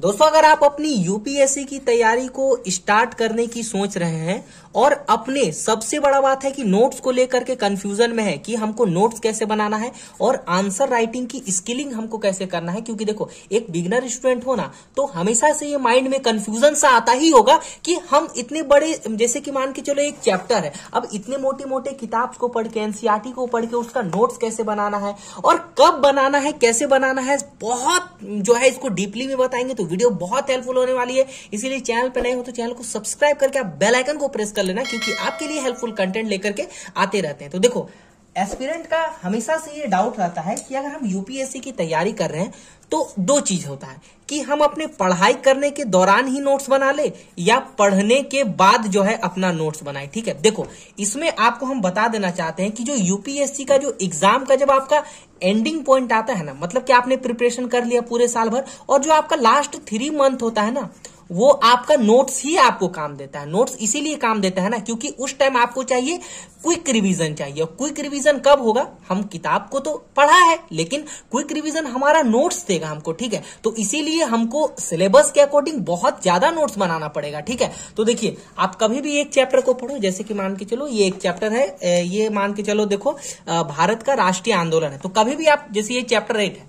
दोस्तों, अगर आप अपनी यूपीएससी की तैयारी को स्टार्ट करने की सोच रहे हैं, और अपने सबसे बड़ा बात है कि नोट्स को लेकर के कंफ्यूजन में है कि हमको नोट्स कैसे बनाना है, और आंसर राइटिंग की स्किलिंग हमको कैसे करना है, क्योंकि देखो, एक बिगनर स्टूडेंट हो ना तो हमेशा से ये माइंड में कंफ्यूजन सा आता ही होगा कि हम इतने बड़े, जैसे कि मान के चलो एक चैप्टर है, अब इतने मोटे मोटे किताब को पढ़ के एनसीआरटी को पढ़ के उसका नोट्स कैसे बनाना है, और कब बनाना है, कैसे बनाना है, बहुत जो है इसको डीपली में बताएँगे तो वीडियो बहुत हेल्पफुल होने वाली है। इसीलिए चैनल पर नए हो तो चैनल को सब्सक्राइब करके आप बेलाइकन को प्रेस कर लेना, क्योंकि आपके लिए हेल्पफुल कंटेंट लेकर के आते रहते हैं। तो देखो एस्पिरेंट का हमेशा से ये डाउट रहता है कि अगर हम यूपीएससी की तैयारी कर रहे हैं तो दो चीज़ होता है, कि हम अपने पढ़ाई करने के दौरान ही नोट्स बना ले, या पढ़ने के बाद जो है अपना नोट्स बनाए, ठीक है? देखो, इसमें आपको हम बता देना चाहते हैं कि जो यूपीएससी का जो एग्ज़ाम का जब आपका एंडिंग पॉइंट आता है ना मतलब कि आपने प्रिपरेशन कर लिया पूरे साल भर, और जो आपका लास्ट थ्री मंथ होता है ना वो आपका नोट्स ही आपको काम देता है। नोट्स इसीलिए काम देता है ना, क्योंकि उस टाइम आपको चाहिए क्विक रिवीजन चाहिए। क्विक रिवीजन कब होगा? हम किताब को तो पढ़ा है, लेकिन क्विक रिवीजन हमारा नोट्स देगा हमको, ठीक है? तो इसीलिए हमको सिलेबस के अकॉर्डिंग बहुत ज़्यादा नोट्स बनाना पड़ेगा, ठीक है? तो देखिए, आप कभी भी एक चैप्टर को पढ़ो, जैसे कि मान के चलो, ये एक चैप्टर है ये मान के चलो देखो भारत का राष्ट्रीय आंदोलन है। तो कभी भी आप, जैसे ये चैप्टर एट है,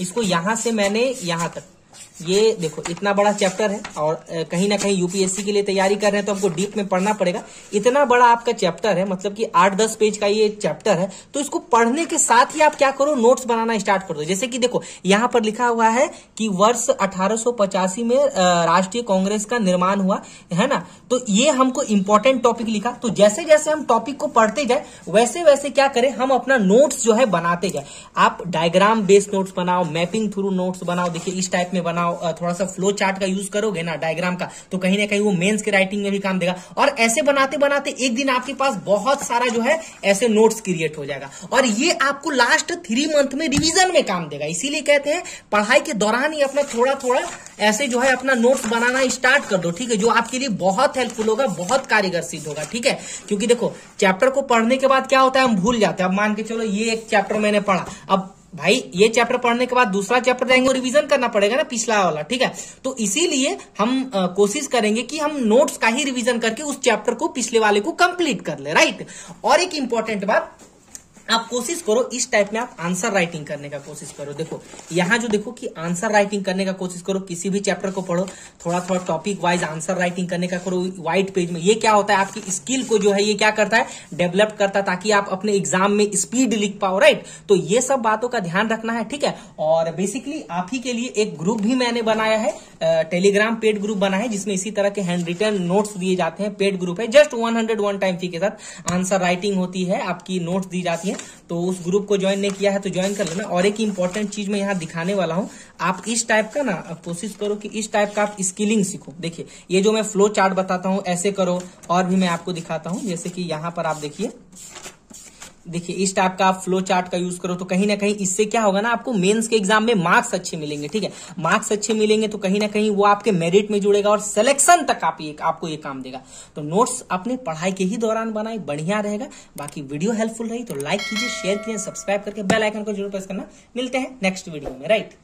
इसको यहाँ से मैंने यहाँ तक ये देखो, इतना बड़ा चैप्टर है और कहीं ना कहीं यूपीएससी के लिए तैयारी कर रहे हैं तो हमको डीप में पढ़ना पड़ेगा। इतना बड़ा आपका चैप्टर है मतलब कि आठ दस पेज का ये चैप्टर है तो इसको पढ़ने के साथ ही आप क्या करो नोट्स बनाना स्टार्ट कर दो। जैसे कि देखो, यहाँ पर लिखा हुआ है कि वर्ष अठारह सौ पचासी में राष्ट्रीय कांग्रेस का निर्माण हुआ, है ना? तो ये हमको इंपॉर्टेंट टॉपिक लिखा। तो जैसे जैसे हम टॉपिक को पढ़ते जाए वैसे वैसे क्या करें, हम अपना नोट्स जो है बनाते जाए। आप डायग्राम बेस्ड नोट्स बनाओ मैपिंग थ्रू नोट्स बनाओ। देखिए, इस टाइप में बनाओ थोड़ा सा फ्लो चार्ट का यूज़ करोगे ना डायग्राम का तो कहीं ना कहीं वो मेंस के राइटिंग में भी काम देगा। और ऐसे बनाते बनाते एक दिन आपके पास बहुत सारा जो है, ऐसे नोट्स क्रिएट हो जाएगा। और ये आपको लास्ट थ्री मंथ में रिविजन में काम देगा। इसीलिए कहते हैं, पढ़ाई के दौरान ही अपना थोड़ा थोड़ा ऐसे जो है, अपना नोट्स बनाना स्टार्ट कर दो, ठीक है? जो आपके लिए बहुत हेल्पफुल होगा, बहुत कारगर सिद्ध होगा, ठीक है? क्योंकि देखो चैप्टर को पढ़ने के बाद क्या होता है, हम भूल जाते हैं। अब मान के चलो, ये एक चैप्टर मैंने पढ़ा। अब भाई ये चैप्टर पढ़ने के बाद दूसरा चैप्टर जाएँगे रिवीजन करना पड़ेगा ना पिछला वाला ठीक है? तो इसीलिए हम आ, कोशिश करेंगे कि हम नोट्स का ही रिवीजन करके उस चैप्टर को पिछले वाले को कंप्लीट कर ले राइट और एक इंपॉर्टेंट बात आप कोशिश करो, इस टाइप में आप आंसर राइटिंग करने का कोशिश करो। देखो, यहाँ जो देखो कि आंसर राइटिंग करने का कोशिश करो, किसी भी चैप्टर को पढ़ो थोड़ा थोड़ा टॉपिक वाइज आंसर राइटिंग करने का करो व्हाइट पेज में। ये क्या होता है? आपकी स्किल को जो है, ये क्या करता है? डेवलप करता है ताकि आप अपने एग्ज़ाम में स्पीड लिख पाओ राइट तो ये सब बातों का ध्यान रखना है, ठीक है? और बेसिकली आप ही के लिए एक ग्रुप भी मैंने बनाया है टेलीग्राम पेड ग्रुप बना है, जिसमें इसी तरह के हैंड रिटर्न नोट्स दिए जाते हैं पेड ग्रुप है। Just one hundred one time fee के साथ आंसर राइटिंग होती है, आपकी नोट्स दी जाती है। तो उस ग्रुप को ज्वाइन नहीं किया है तो ज्वाइन कर लेना। और एक इंपॉर्टेंट चीज़ मैं यहाँ दिखाने वाला हूँ। आप इस टाइप का ना कोशिश करो कि इस टाइप का आप स्किलिंग सीखो। देखिए, ये जो मैं फ्लो चार्ट बताता हूँ, ऐसे करो। और भी मैं आपको दिखाता हूँ, जैसे कि यहाँ पर आप देखिए। देखिए, इस टाइप का आप फ्लो चार्ट का यूज़ करो तो कहीं ना कहीं इससे क्या होगा ना, आपको मेंस के एग्ज़ाम में मार्क्स अच्छे मिलेंगे, ठीक है? मार्क्स अच्छे मिलेंगे तो कहीं ना कहीं वो आपके मेरिट में जुड़ेगा और सिलेक्शन तक आप ये, आपको ये काम देगा। तो नोट्स अपने पढ़ाई के ही दौरान बनाए, बढ़िया रहेगा। बाकी वीडियो हेल्पफुल रही तो लाइक कीजिए शेयर कीजिए सब्सक्राइब करके बेल आइकन को ज़रूर प्रेस करना। मिलते हैं नेक्स्ट वीडियो में राइट